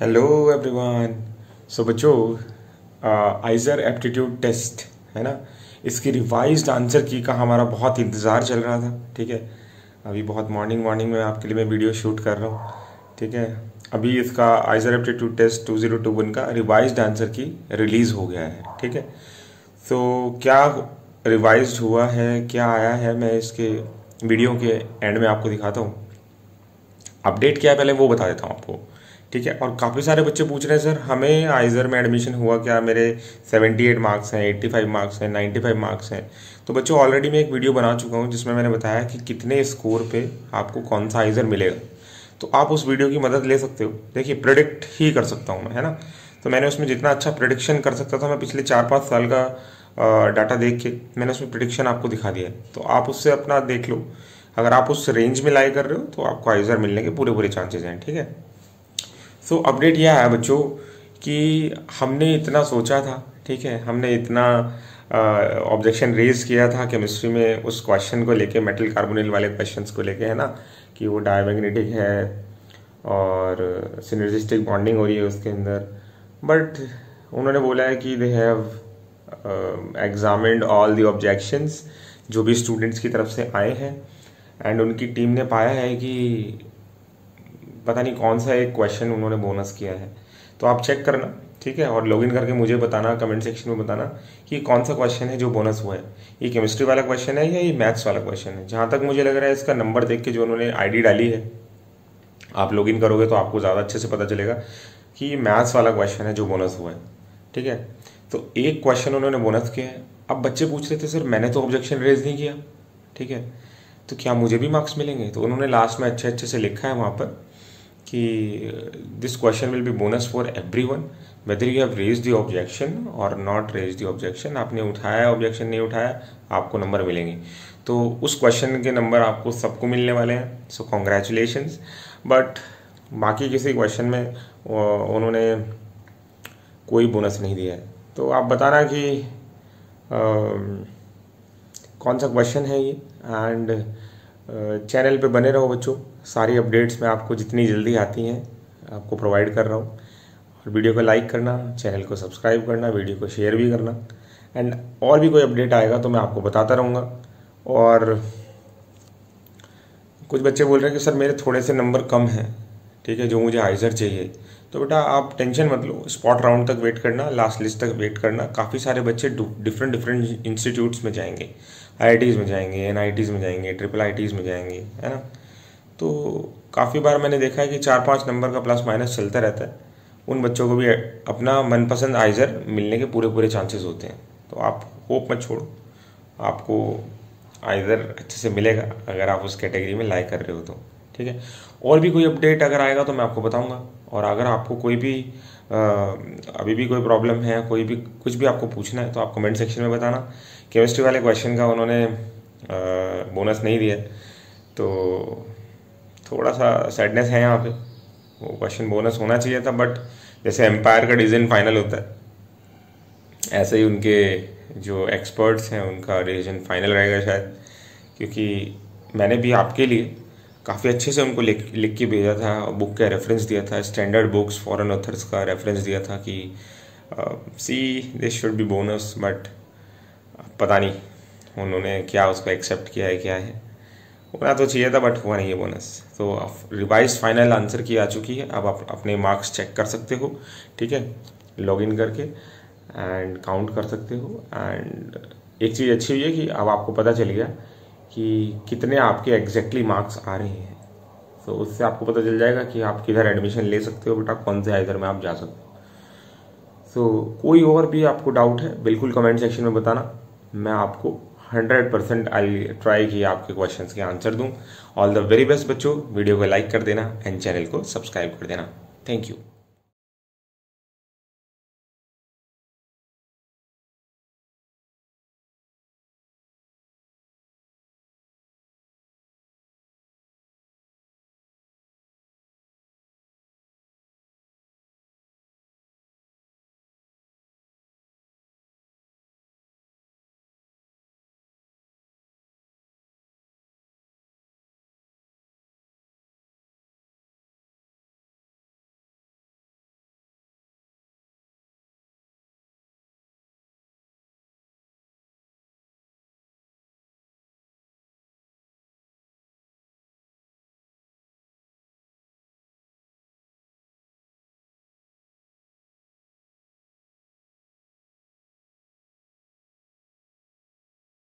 Hello everyone so बच्चों आइजर aptitude test है ना? इसकी रिवाइज्ड आंसर की का हमारा बहुत इंतज़ार चल रहा था, ठीक है? अभी बहुत मॉर्निंग मॉर्निंग में आपके लिए मैं वीडियो शूट कर रहा हूँ, ठीक है? अभी इसका IISER aptitude test two zero two one का रिवाइज आंसर की रिलीज़ हो गया है, ठीक है? तो क्या रिवाइज हुआ है, क्या आया है, मैं इसके वीडियो के एंड में आपको दिखाता हूँ। अपडेट क्या है पहले वो बता देता हूँ आपको। ठीक है? और काफ़ी सारे बच्चे पूछ रहे हैं, सर, हमें आइजर में एडमिशन हुआ क्या? मेरे 78 मार्क्स हैं 85 मार्क्स हैं 95 मार्क्स हैं. तो बच्चों ऑलरेडी मैं एक वीडियो बना चुका हूँ, जिसमें मैंने बताया कि कितने स्कोर पे आपको कौन सा आइजर मिलेगा। तो आप उस वीडियो की मदद ले सकते हो। देखिए प्रोडिक्ट ही कर सकता हूँ मैं, है ना? तो मैंने उसमें जितना अच्छा प्रडिक्शन कर सकता था, मैं पिछले चार पाँच साल का डाटा देख के मैंने उसमें प्रडिक्शन आपको दिखा दिया है। तो आप उससे अपना देख लो। अगर आप उस रेंज में लाई कर रहे हो तो आपको आइजर मिलने के पूरे पूरे चांसेज हैं, ठीक है? सो so, अपडेट यह है बच्चों कि हमने इतना सोचा था ठीक है? हमने इतना ऑब्जेक्शन रेज किया था केमिस्ट्री में उस क्वेश्चन को लेके मेटल कार्बोनिल वाले क्वेश्चंस को लेके है ना? कि वो डायमैग्नेटिक है और सिनर्जिस्टिक बॉन्डिंग हो रही है उसके अंदर। बट उन्होंने बोला है कि they have examined all the objections जो भी स्टूडेंट्स की तरफ़ से आए हैं। एंड उनकी टीम ने पाया है कि पता नहीं कौन सा एक क्वेश्चन उन्होंने बोनस किया है। तो आप चेक करना, ठीक है? और लॉगिन करके मुझे बताना कमेंट सेक्शन में बताना कि कौन सा क्वेश्चन है जो बोनस हुआ है। ये केमिस्ट्री वाला क्वेश्चन है या ये मैथ्स वाला क्वेश्चन है? जहाँ तक मुझे लग रहा है इसका नंबर देख के जो उन्होंने आईडी डाली है, आप लॉगिन करोगे तो आपको ज़्यादा अच्छे से पता चलेगा कि ये मैथ्स वाला क्वेश्चन है जो बोनस हुआ है। ठीक है? तो एक क्वेश्चन उन्होंने बोनस किया है। अब बच्चे पूछ रहे थे, सर, मैंने तो ऑब्जेक्शन रेज नहीं किया। ठीक है? तो क्या मुझे भी मार्क्स मिलेंगे? तो उन्होंने लास्ट में अच्छे अच्छे से लिखा है वहाँ पर कि this question will be bonus for everyone whether you have raise the objection और नॉट रेज दी ऑब्जेक्शन आपने उठाया ऑब्जेक्शन नहीं उठाया आपको नंबर मिलेंगे। तो उस क्वेश्चन के नंबर आपको सबको मिलने वाले हैं सो कॉन्ग्रेचुलेशंस बट बाकी किसी क्वेश्चन में उन्होंने कोई बोनस नहीं दिया है। तो आप बताना कि आ, कौन सा क्वेश्चन है ये? एंड चैनल पे बने रहो बच्चों। सारी अपडेट्स मैं आपको जितनी जल्दी आती हैं, आपको प्रोवाइड कर रहा हूँ। और वीडियो को लाइक करना चैनल को सब्सक्राइब करना वीडियो को शेयर भी करना। एंड और भी कोई अपडेट आएगा तो मैं आपको बताता रहूँगा। और कुछ बच्चे बोल रहे हैं कि, सर, मेरे थोड़े से नंबर कम हैं। ठीक है, जो मुझे आइजर चाहिए। तो बेटा आप टेंशन मत लो स्पॉट राउंड तक वेट करना लास्ट लिस्ट तक वेट करना। काफ़ी सारे बच्चे डिफरेंट डिफरेंट इंस्टीट्यूट्स में जाएँगे। आई में जाएँगे एन में जाएँगे ट्रिपल आई में जाएँगे, है ना? तो काफ़ी बार मैंने देखा है कि चार पाँच नंबर का प्लस माइनस चलता रहता है। उन बच्चों को भी अपना मनपसंद आइजर मिलने के पूरे पूरे चांसेस होते हैं। तो आप होप मत छोड़ो। आपको आइजर अच्छे से मिलेगा, अगर आप उस कैटेगरी में लाइक कर रहे हो तो। ठीक है? और भी कोई अपडेट अगर आएगा तो मैं आपको बताऊँगा। और अगर आपको कोई भी आ, अभी भी कोई प्रॉब्लम है कोई भी कुछ भी आपको पूछना है तो आप कमेंट सेक्शन में बताना। केमिस्ट्री वाले क्वेश्चन का उन्होंने बोनस नहीं दिया। तो थोड़ा सा सैडनेस है यहाँ पे। वो क्वेश्चन बोनस होना चाहिए था बट जैसे एम्पायर का डिसीज़न फाइनल होता है ऐसे ही उनके जो एक्सपर्ट्स हैं उनका डिसीज़न फाइनल रहेगा शायद। क्योंकि मैंने भी आपके लिए काफ़ी अच्छे से उनको लिख लिख के भेजा था बुक का रेफरेंस दिया था स्टैंडर्ड बुक्स फॉरेन ऑथर्स का रेफरेंस दिया था कि see this should be bonus but पता नहीं उन्होंने क्या उसको एक्सेप्ट किया है, क्या है। होना तो चाहिए था बट हुआ नहीं है बोनस तो रिवाइज फाइनल आंसर की आ चुकी है, अब आप अपने मार्क्स चेक कर सकते हो, ठीक है? लॉग इन करके एंड काउंट कर सकते हो एंड एक चीज़ अच्छी हुई है कि अब आपको पता चल गया कि कितने आपके एग्जैक्टली मार्क्स आ रहे हैं। तो उससे आपको पता चल जाएगा कि आप किधर एडमिशन ले सकते हो बेटा, कौन से आइजर में आप जा सकते हो। सो कोई और भी आपको डाउट है, बिल्कुल कमेंट सेक्शन में बताना। मैं आपको हंड्रेड परसेंट आई ट्राई की आपके क्वेश्चन के आंसर दूँ। ऑल द वेरी बेस्ट बच्चों वीडियो को लाइक कर देना एंड चैनल को सब्सक्राइब कर देना। Thank you